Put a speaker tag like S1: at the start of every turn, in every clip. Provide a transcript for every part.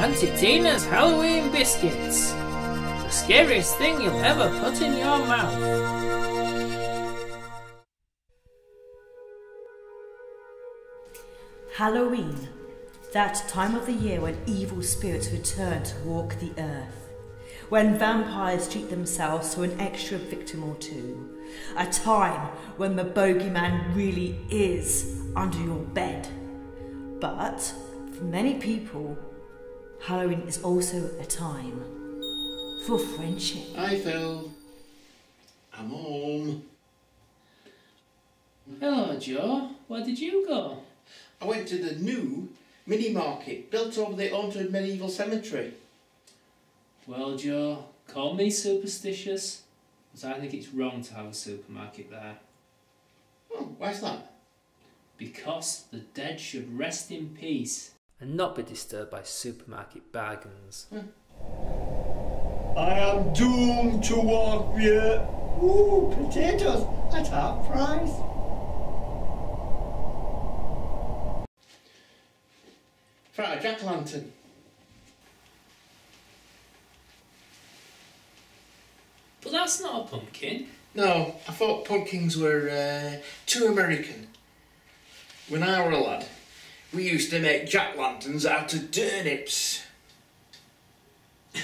S1: Auntie Tina's Halloween biscuits. The scariest thing you'll ever put in your mouth.
S2: Halloween, that time of the year when evil spirits return to walk the earth, when vampires treat themselves to an extra victim or two, a time when the bogeyman really is under your bed. But for many people, Halloween is also a time for friendship.
S3: Hi Phil. I'm home.
S1: Hello, Joe. Where did you go?
S3: I went to the new mini market built over the haunted medieval cemetery.
S1: Well, Joe, call me superstitious, but I think it's wrong to have a supermarket there.
S3: Oh, why's that?
S1: Because the dead should rest in peace and not be disturbed by supermarket bargains.
S4: I am doomed to walk here. Ooh, potatoes at half price.
S3: Right, a jack lantern.
S1: But that's not a pumpkin.
S3: No, I thought pumpkins were uh, too American. When I were a lad, we used to make jack lanterns out of turnips.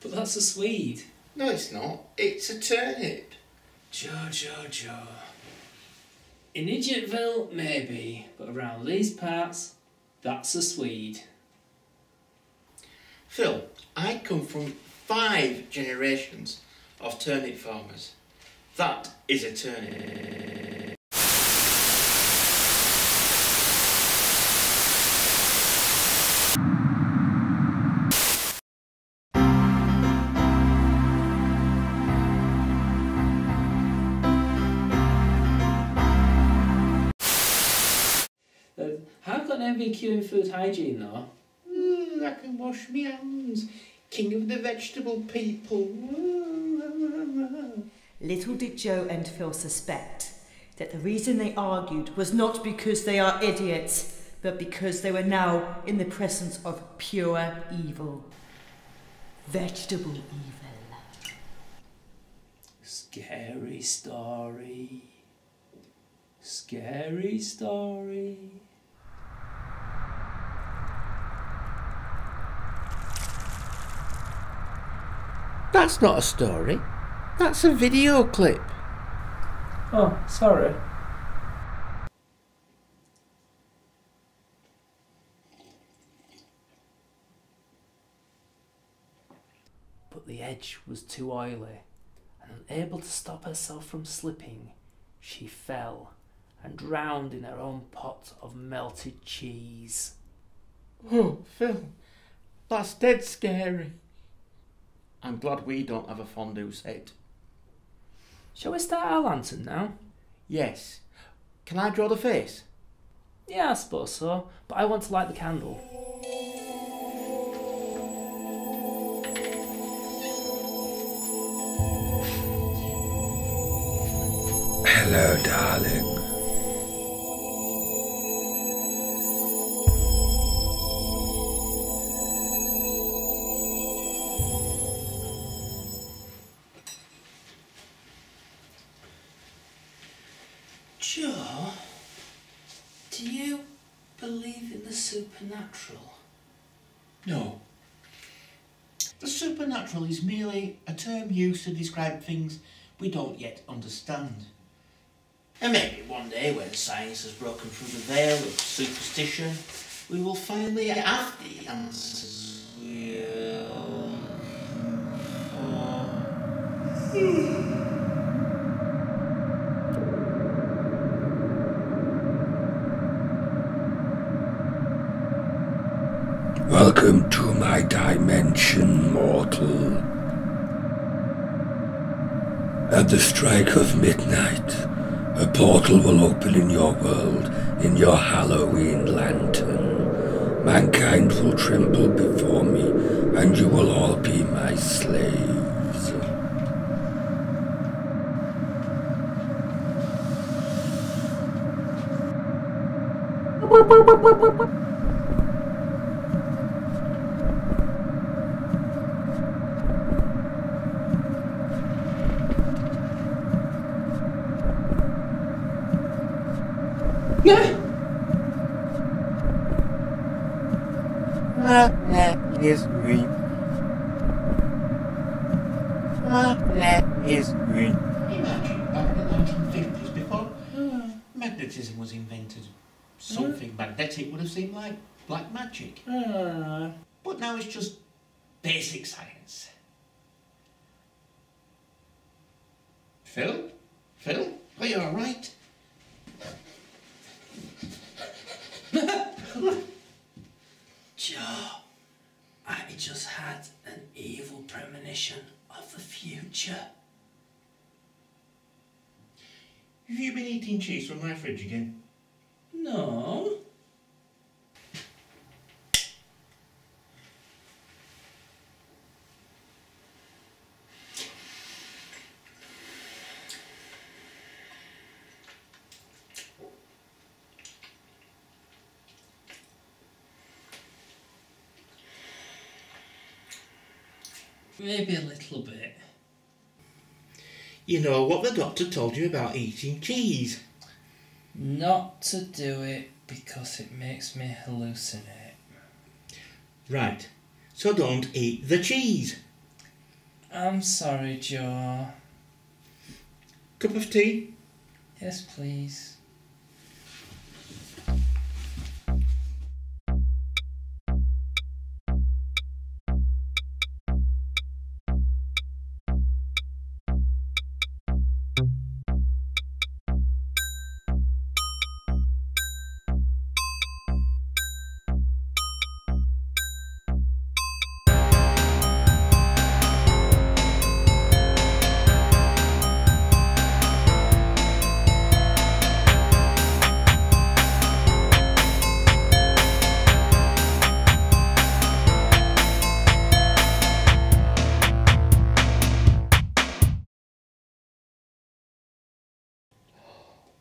S1: But that's a Swede.
S3: No, it's not. It's a turnip.
S1: Joe, Joe, Joe. In Idiotville, maybe, but around these parts, that's a Swede.
S3: Phil, I come from five generations of turnip farmers. That is a turnip.
S1: Got an NVQ in food hygiene though.
S3: Ooh, I can wash my hands. King of the vegetable people.
S2: Little did Joe and Phil suspect that the reason they argued was not because they are idiots, but because they were now in the presence of pure evil. Vegetable evil.
S1: Scary story. Scary story.
S3: That's not a story. That's a video clip.
S1: Oh, sorry. But the edge was too oily, and unable to stop herself from slipping, she fell and drowned in her own pot of melted cheese.
S3: Oh, Phil, that's dead scary. I'm glad we don't have a fondue set.
S1: Shall we start our lantern now?
S3: Yes. Can I draw the face?
S1: Yeah, I suppose so, but I want to light the candle.
S5: Hello, darling.
S1: Supernatural?
S3: No. The supernatural is merely a term used to describe things we don't yet understand. And maybe one day when science has broken through the veil of superstition, we will finally have the answers. Will. Hmm.
S5: Welcome to my dimension, mortal. At the strike of midnight, a portal will open in your world in your Halloween lantern. Mankind will tremble before me, and you will all be my slaves.
S3: That is green. That is green. Imagine back in the 1950s before magnetism was invented. Something hmm. magnetic would have seemed like black magic. Hmm. But now it's just basic science. Phil? Phil? Are you alright?
S1: Joe, I just had an evil premonition of the future.
S3: Have you been eating cheese from my fridge again?
S1: No. Maybe a little bit.
S3: You know what the doctor told you about eating cheese.
S1: Not to do it because it makes me hallucinate.
S3: Right. So don't eat the cheese.
S1: I'm sorry, Joe.
S3: Cup of tea?
S1: Yes, please.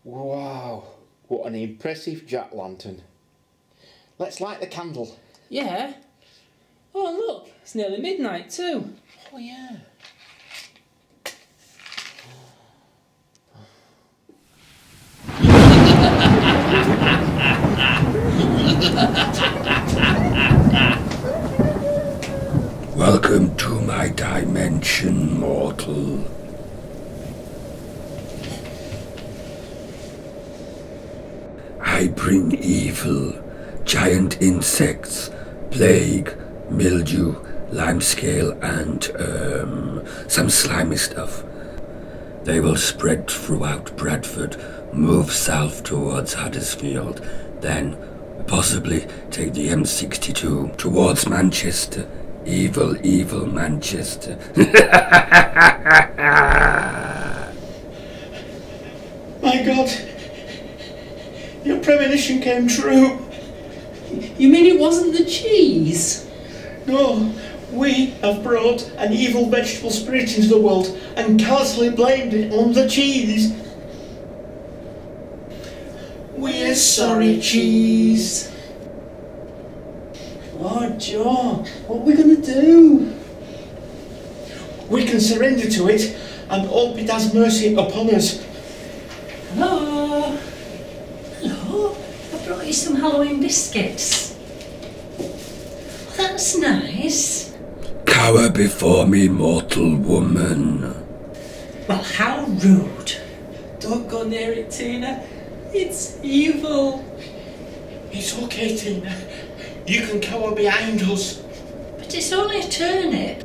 S3: Wow, what an impressive jack lantern. Let's light the candle.
S1: Yeah. Oh, look, it's nearly midnight too.
S3: Oh, yeah.
S5: Welcome to my dimension, mortal. I bring giant insects, plague, mildew, limescale, and um, some slimy stuff. They will spread throughout Bradford, move south towards Huddersfield, then possibly take the M62 towards Manchester. Evil, evil Manchester.
S4: My God! Your premonition came true.
S1: You mean it wasn't the cheese?
S4: No, we have brought an evil vegetable spirit into the world and callously blamed it on the cheese. We're sorry, cheese.
S1: Oh, Joe, what are we gonna do?
S4: We can surrender to it and hope it has mercy upon us.
S2: Hello? Hello? I brought you some Halloween biscuits. Oh, that's nice.
S5: Cower before me, mortal woman.
S2: Well, how rude.
S1: Don't go near it, Tina. It's evil.
S4: It's okay, Tina. You can cower behind us.
S2: But it's only a turnip.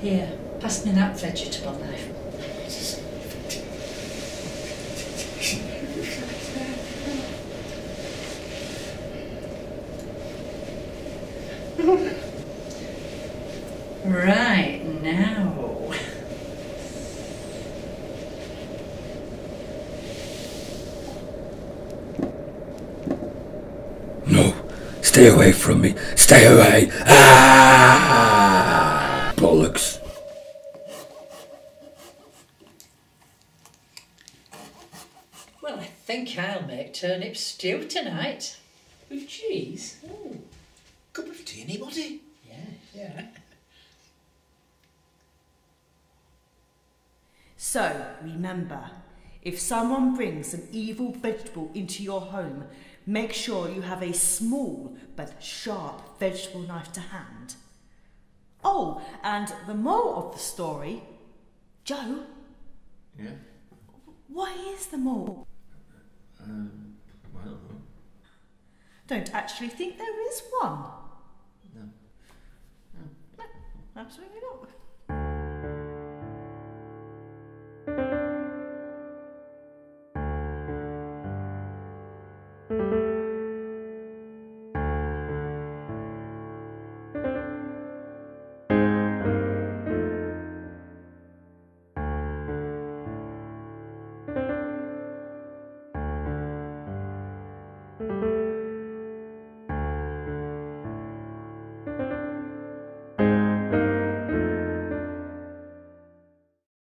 S2: Here, pass me that vegetable knife. Right now.
S5: No, stay away from me. Stay away. Ah! Bollocks.
S2: Well, I think I'll make turnip stew tonight.
S1: With cheese?
S3: Cup of tea, anybody?
S2: Yeah, yeah.
S6: So, remember,
S2: If someone brings an evil vegetable into your home, make sure you have a small but sharp vegetable knife to hand. Oh, and the moral of the story Joe,
S6: Yeah?
S2: why is the moral?
S6: Um, I don't know.
S2: Don't actually think there is one.
S6: No.
S2: No, absolutely not.